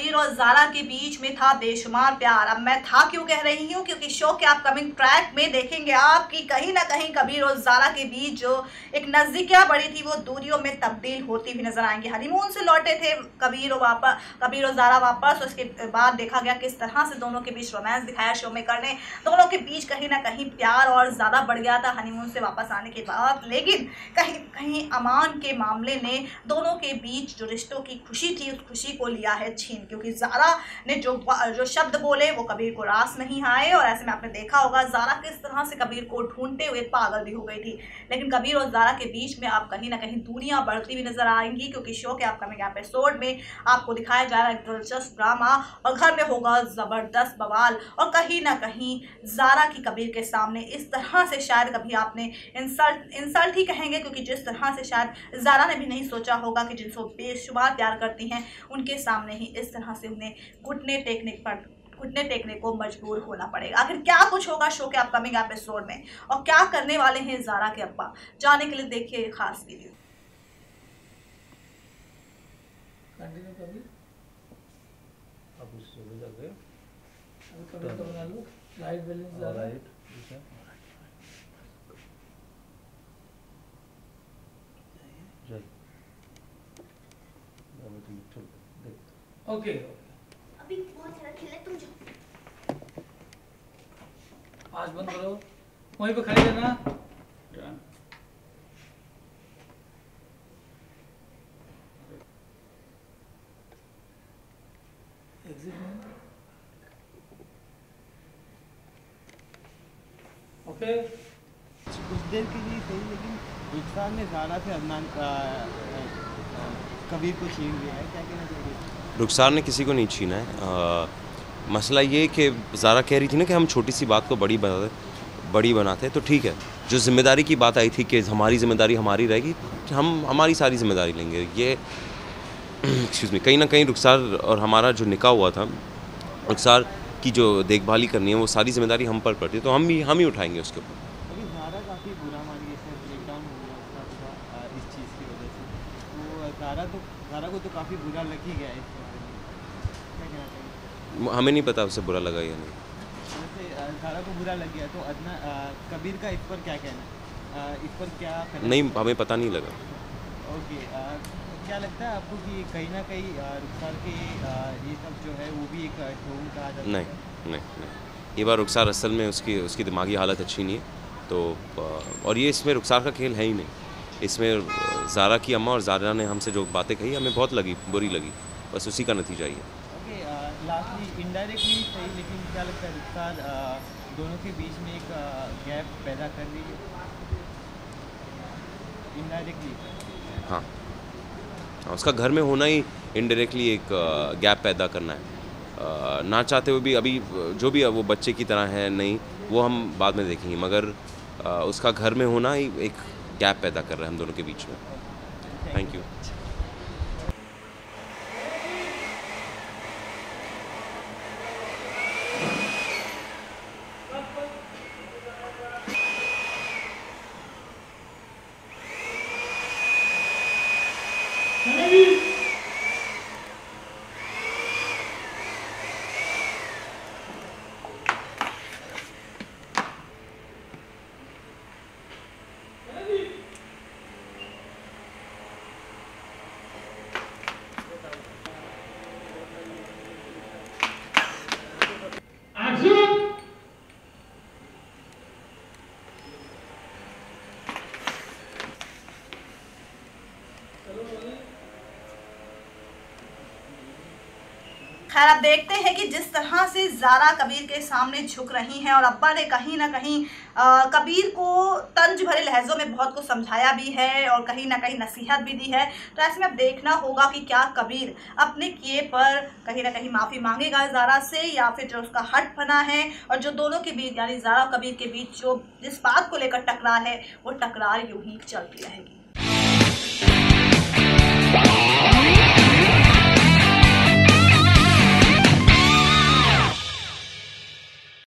कबीर और जारा के बीच में था बेशुमार प्यार। अब मैं था क्यों कह रही हूँ? क्योंकि शो के अपकमिंग ट्रैक में देखेंगे आप कि कहीं ना कहीं कबीर और जारा के बीच जो एक नजदीकियाँ बड़ी थी, वो दूरियों में तब्दील होती हुई नज़र आएँगी। हनीमून से लौटे थे कबीर और वापस, कबीर और जारा वापस। उसके बाद देखा गया किस तरह से दोनों के बीच रोमांस दिखाया शो में करने दोनों के बीच कहीं ना कहीं प्यार और ज़्यादा बढ़ गया था हनीमून से वापस आने के बाद। लेकिन कहीं कहीं अमान के मामले ने दोनों के बीच जो रिश्तों की खुशी थी, उस खुशी को लिया है छीन। क्योंकि जारा ने जो जो शब्द बोले, वो कबीर को रास नहीं आए और ऐसे में आपने देखा होगा जारा किस तरह से कबीर को ढूंढते हुए पागल भी हो गई थी। लेकिन कबीर और जारा के बीच में आप कहीं ना कहीं दूरियाँ बढ़ती हुई नज़र आएँगी क्योंकि शो के अपकमिंग एपिसोड में आपको दिखाया जा रहा है दिलचस्प ड्रामा और घर में होगा ज़बरदस्त बवाल और कहीं ना कहीं जारा की कबीर के सामने इस तरह से शायद कभी आपने इंसल्ट इंसल्ट ही कहेंगे क्योंकि जिस तरह से शायद जारा ने भी नहीं सोचा होगा कि जिनसे बेशुमार प्यार करती हैं, उनके सामने ही इस तरह से उन्हें घुटने टेकने पर घुटने टेकने को मजबूर होना पड़ेगा। आखिर क्या कुछ होगा शो के अपकमिंग एपिसोड में? और क्या करने वाले हैं जारा के अब्बा? जाने के लिए देखिए खास वीडियो लाइट बैलेंस राइट ठीक है? जय तुम चल देख। ओके अभी बहुत सारा खेलना तुम जाओ। आँच बंद करो। वहीं पे खड़े रहना। एग्जिट ओके कुछ देर के लिए सही लेकिन रुखसार ने ज़्यादा से अदनान का कबीर को छीन लिया है। क्या कहना चाहिए रुखसार ने किसी को नहीं छीना है। आ, मसला ये कि ज़ारा कह रही थी ना कि हम छोटी सी बात को बड़ी बना बड़ी बनाते तो ठीक है। जो ज़िम्मेदारी की बात आई थी कि हमारी ज़िम्मेदारी हमारी रहेगी हम हमारी सारी ज़िम्मेदारी लेंगे। ये एक्सक्यूज़ मी कहीं ना कहीं रुखसार और हमारा जो निका हुआ था रुखसार की जो देखभाली करनी है वो सारी ज़िम्मेदारी हम पर पड़ती है तो हम भी हम ही उठाएँगे उसके ऊपर। तो तो तो काफ़ी बुरा लग ही गया है। कहना चाहिए हमें नहीं पता उसे बुरा लगा या नहीं। को बुरा लग गया तो अदना कबीर का इस पर क्या कहना है? इस पर क्या नहीं हमें पता नहीं लगा। ओके क्या लगता है आपको कि कहीं ना कहीं रुखसार के ये सब जो है वो भी एक ढोंग कहा जाता नहीं नहीं नहीं। ये बार रुखसार असल में उसकी उसकी दिमागी हालत अच्छी नहीं है तो और ये इसमें रुखसार का खेल है ही नहीं। इसमें ज़ारा की अम्मा और ज़ारा ने हमसे जो बातें कही हमें बहुत लगी बुरी लगी बस उसी का नतीजा ही है। लास्टली इनडायरेक्टली सही लेकिन क्या लगता है रुखसार दोनों के बीच में एक गैप पैदा कर रही है इनडायरेक्टली हाँ। हाँ, उसका घर में होना ही इनडायरेक्टली एक गैप पैदा करना है। ना चाहते हुए भी अभी जो भी वो बच्चे की तरह है नहीं वो हम बाद में देखेंगे मगर उसका घर में होना ही एक गैप पैदा कर रहा है हम दोनों के बीच में। थैंक यू खैर आप देखते हैं कि जिस तरह से जारा कबीर के सामने झुक रही हैं और अब्बा ने कहीं ना कहीं अ, कबीर को तंज भरे लहजों में बहुत कुछ समझाया भी है और कहीं ना कहीं नसीहत भी दी है। तो ऐसे में अब देखना होगा कि क्या कबीर अपने किए पर कहीं ना कहीं माफ़ी मांगेगा जारा से या फिर जो उसका हट फना है और जो दोनों के बीच यानी जारा कबीर के बीच जो जिस बात को लेकर टकरार है वो टकरार यूँ ही चलती रहेगी।